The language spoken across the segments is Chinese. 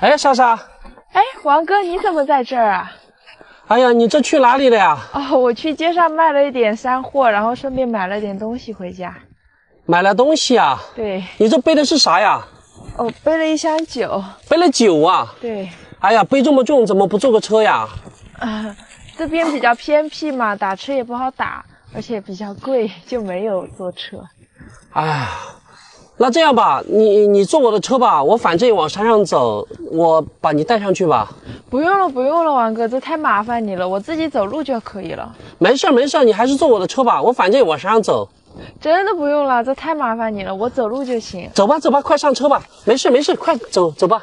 哎，莎莎，哎，王哥，你怎么在这儿啊？哎呀，你这去哪里了呀？哦，我去街上卖了一点山货，然后顺便买了点东西回家。买了东西啊？对。你这背的是啥呀？哦，背了一箱酒。背了酒啊？对。哎呀，背这么重，怎么不坐个车呀？啊，这边比较偏僻嘛，打车也不好打，而且比较贵，就没有坐车。哎呀。那这样吧，你你坐我的车吧，我反正也往山上走，我把你带上去吧。不用了，不用了，王哥，这太麻烦你了，我自己走路就可以了。没事没事，你还是坐我的车吧，我反正也往山上走。真的不用了，这太麻烦你了，我走路就行。走吧走吧，快上车吧。没事没事，快走走吧。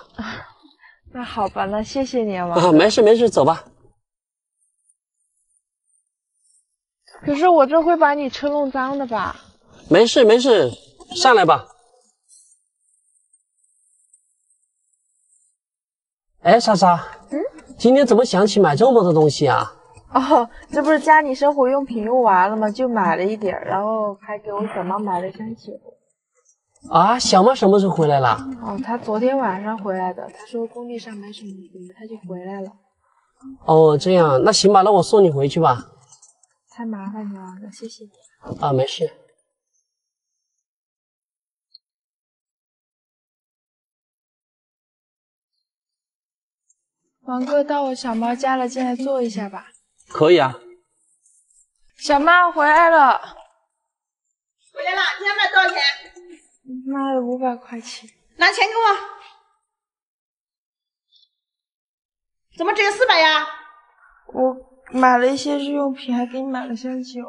那好吧，那谢谢你啊，王。没事没事，走吧。可是我这会把你车弄脏的吧？没事没事，上来吧。哎，莎莎，嗯，今天怎么想起买这么多东西啊？哦，这不是家里生活用品用完了吗？就买了一点，然后还给我小猫买了箱酒。啊，小猫什么时候回来了？哦，它昨天晚上回来的。他说工地上没什么事，他就回来了。哦，这样，那行吧，那我送你回去吧。太麻烦你了，那谢谢你。啊，没事。王哥，到我小猫家了，进来坐一下吧。可以啊。小猫回来了。回来了，今天卖多少钱？卖了五百块钱。拿钱给我。怎么只有四百呀？我买了一些日用品，还给你买了箱酒。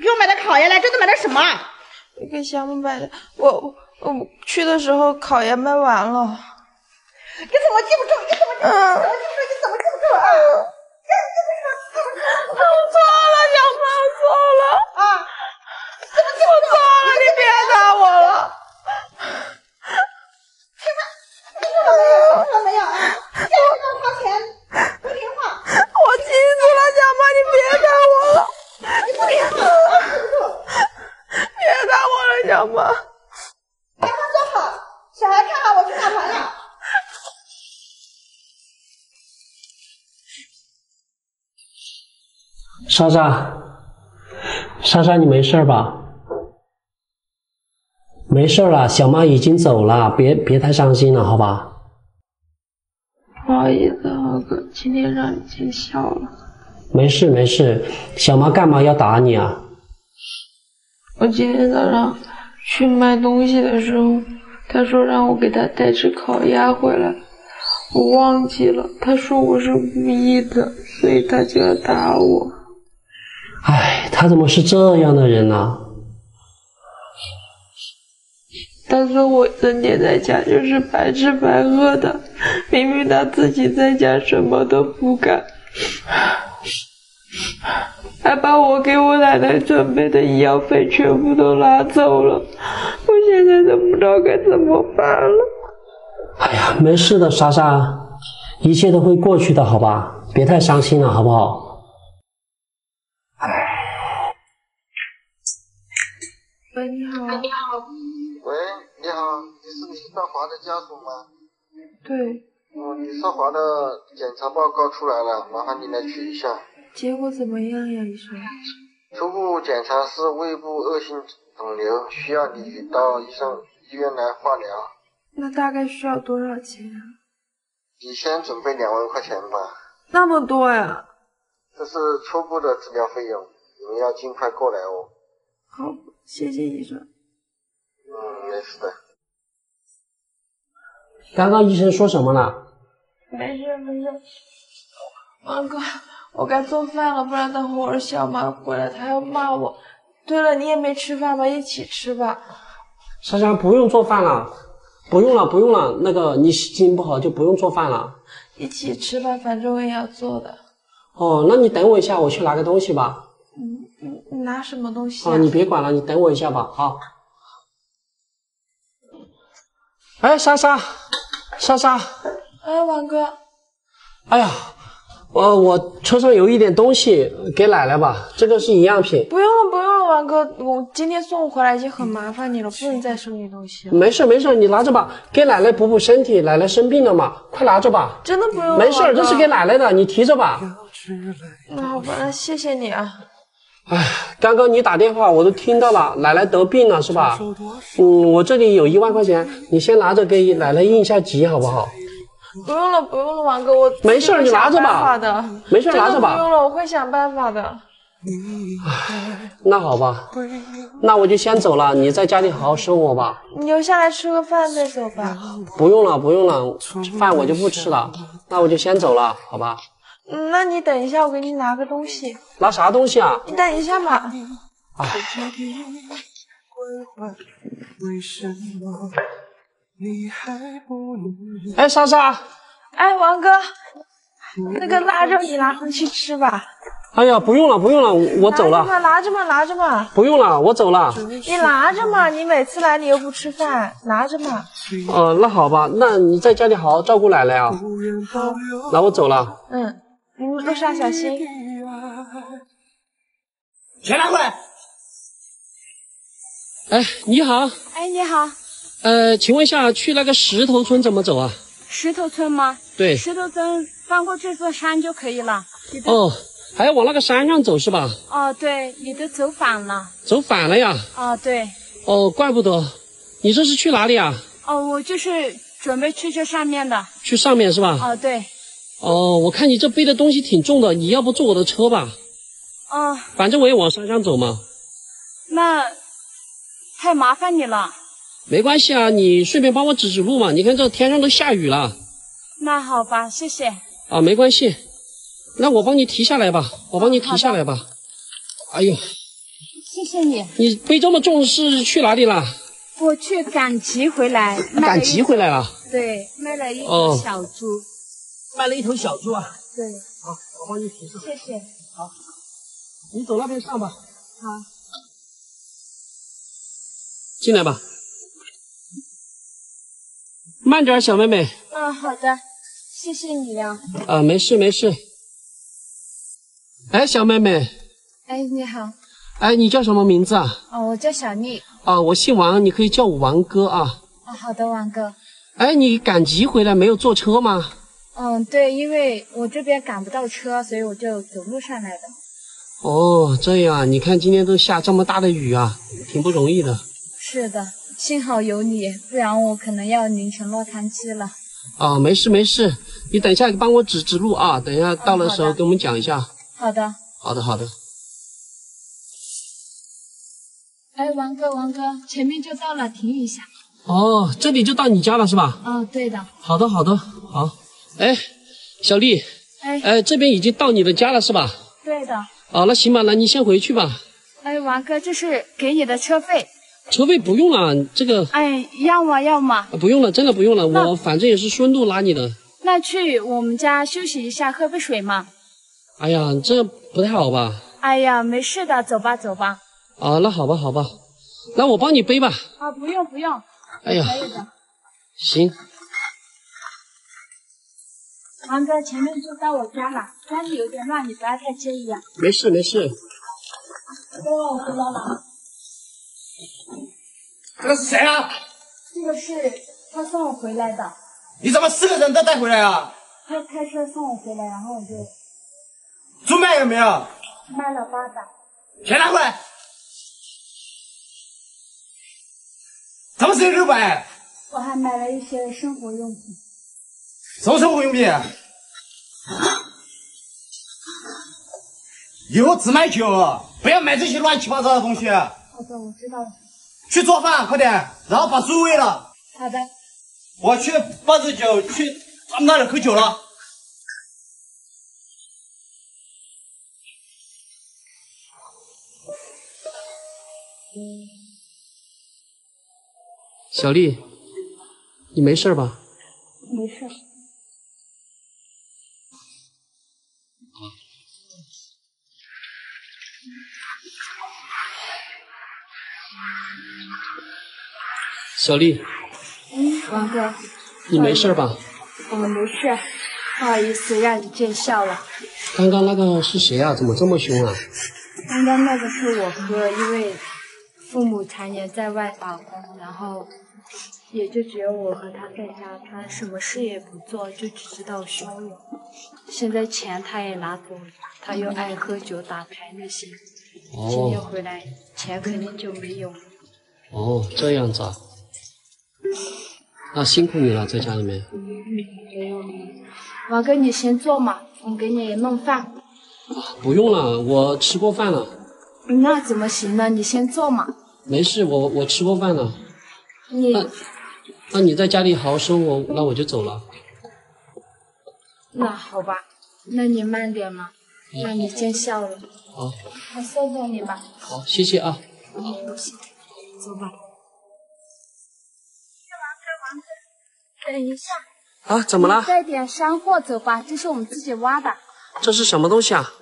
给我买的烤鸭来，这都买的什么？给小猫买的。我我去的时候烤鸭卖完了。你怎么记不住？你怎么记不住？你怎么记不住？你怎么记不住啊？这这这这，我错了，小猫错了啊！怎么记不住？我错了，你别打我了。听话，听到没有？听到没有啊？现在要花钱，不听话。我记住了，小猫，你别打我了。你不听话，记不住。别打我了，小猫。莎莎，莎莎，你没事吧？没事了，小妈已经走了，别别太伤心了，好吧？不好意思，浩哥，今天让你见笑了。没事没事，小妈干嘛要打你啊？我今天早上去卖东西的时候，他说让我给他带只烤鸭回来，我忘记了，他说我是故意的，所以他就要打我。唉，他怎么是这样的人呢？他说我整天在家就是白吃白喝的，明明他自己在家什么都不干，还把我给我奶奶准备的医药费全部都拿走了，我现在都不知道该怎么办了。哎呀，没事的，莎莎，一切都会过去的，好吧？别太伤心了，好不好？喂，你好。你好。喂，你好，李少华的家属吗？对。哦，李少华的检查报告出来了，麻烦你来取一下。结果怎么样呀，医生？初步检查是胃部恶性肿瘤，需要你到医生医院来化疗。那大概需要多少钱啊？你先准备两万块钱吧。那么多呀？这是初步的治疗费用，你们要尽快过来哦。好，谢谢医生。嗯，没事的。刚刚医生说什么了？没事没事。王哥，我该做饭了，不然等会儿小马回来他要骂我。对了，你也没吃饭吧？一起吃吧。莎莎，不用做饭了，不用了，不用了。那个你心情不好就不用做饭了。一起吃吧，反正我也要做的。哦，那你等我一下，我去拿个东西吧。嗯，你拿什么东西啊？哦，你别管了，你等我一下吧。好。哎，莎莎，莎莎。哎，王哥。哎呀，呃，我车上有一点东西，给奶奶吧，这个是营养品。不用了，不用了，王哥，我今天送回来已经很麻烦你了，不能再收你东西了。没事没事，你拿着吧，给奶奶补补身体，奶奶生病了嘛，快拿着吧。真的不用了，没事，这是给奶奶的，你提着吧。那好吧，那谢谢你啊。哎，刚刚你打电话我都听到了，奶奶得病了是吧？嗯，我这里有一万块钱，你先拿着给奶奶应一下急好不好？不用了，不用了，王哥，我没事你拿着吧没事拿着吧不用了，我会想办法的。那好吧，那我就先走了，你在家里好好生活吧。你留下来吃个饭再走吧。不用了，不用了，饭我就不吃了，那我就先走了，好吧？嗯，那你等一下，我给你拿个东西。拿啥东西啊？你等一下嘛。哎，莎莎，哎，王哥，那个腊肉你拿回去吃吧。哎呀，不用了，不用了，我走了，拿着嘛，拿着嘛，拿着嘛。不用了，我走了。你拿着嘛，你每次来你又不吃饭，拿着嘛。哦、那好吧，那你在家里好好照顾奶奶啊。那我走了。嗯，路上小心。钱拿过来。哎，你好，哎，你好，呃，请问一下，去那个石头村怎么走啊？石头村吗？对，石头村翻过这座山就可以了。哦，还要往那个山上走是吧？哦，对，你都走反了。走反了呀？哦，对，哦，怪不得。你这是去哪里啊？哦，我就是准备去这上面的。去上面是吧？哦，对，哦，我看你这背的东西挺重的，你要不坐我的车吧？哦，反正我也往山上走嘛。那太麻烦你了。没关系啊，你顺便帮我指指路嘛。你看这天上都下雨了那好吧，谢谢。啊，没关系。那我帮你提下来吧，我帮你提下来吧。哎呦，谢谢你。你背这么重是去哪里了？我去赶集回来，赶集回来了。对，卖了一哦头小猪。卖了一头小猪啊。对，好，我帮你提上。谢谢。好你走那边上吧。好。进来吧。慢点，小妹妹。嗯，好的，谢谢你呀。啊，没事没事。哎，小妹妹，哎，你好，哎，你叫什么名字啊？哦，我叫小丽。啊，我姓王，你可以叫我王哥啊。啊，好的，王哥。哎，你赶集回来没有坐车吗？嗯，对，因为我这边赶不到车，所以我就走路上来的。哦，这样啊，你看今天都下这么大的雨啊，挺不容易的。是的，幸好有你，不然我可能要淋成落汤鸡了。啊，没事没事，你等一下帮我指指路啊，等一下到的时候跟我们讲一下。好的。好的好的。哎，王哥，王哥，前面就到了，停一下。哦，这里就到你家了是吧？哦，对的。好的好的好。哎，小丽，哎，哎，这边已经到你的家了是吧？对的。啊，那行吧，那你先回去吧。哎，王哥，这是给你的车费。车费不用了，这个哎，要吗？要吗？啊不用了，真的不用了，我反正也是顺路拉你的。那去我们家休息一下，喝杯水嘛。哎呀，这不太好吧？哎呀，没事的，走吧，走吧。啊，那好吧好吧，那我帮你背吧。啊，不用不用，哎呀，可以的。行，王哥，前面就到我家了，家里有点乱，你不要太介意啊。没事没事。哦，我回来了。这个是谁啊？这个是他送我回来的，你怎么四个人都带回来啊？他开车送我回来，然后我就猪卖了没有？卖了八百。钱拿过来。怎么只有六百？我还买了一些生活用品。什么生活用品？以后只买酒，不要买这些乱七八糟的东西。好的，我知道了。去做饭，快点，然后把猪喂了。好的。我去抱着酒去他们那里喝酒了。小丽，你没事吧？没事。小丽，嗯，王哥，你没事吧？嗯，没事。不好意思让你见笑了。刚刚那个是谁啊？怎么这么凶啊？刚刚那个是我哥，因为父母常年在外打工，然后也就只有我和他在家，他什么事也不做，就只知道凶我。现在钱他也拿走了，他又爱喝酒、打牌那些，今天哦回来钱肯定就没有了。哦，这样子啊。那辛苦你了，在家里面。王哥，你先坐嘛，我给你弄饭。不用了，我吃过饭了。那怎么行呢？你先坐嘛。没事，我我吃过饭了。你那那你在家里好好生活，那我就走了。那好吧，那你慢点嘛，那你见笑了。好，我送送你吧。好，谢谢啊。走吧。等一下，啊，怎么了？带点山货走吧，这是我们自己挖的，这是什么东西啊？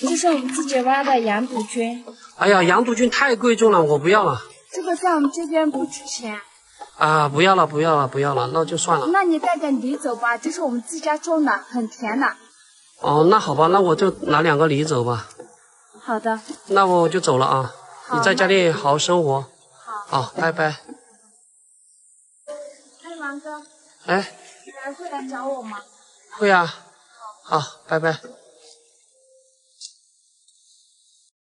这是我们自己挖的羊肚菌，哎呀，羊肚菌太贵重了，我不要了。这个在我们这边不值钱。啊，不要了，不要了，不要了，那就算了。那你带点梨走吧，这是我们自家种的，很甜的。哦，那好吧，那我就拿两个梨走吧。好的，那我就走了啊。你在家里好好生活。好。拜拜。哎，王哥，哎，你还会来找我吗？会啊。好，拜拜。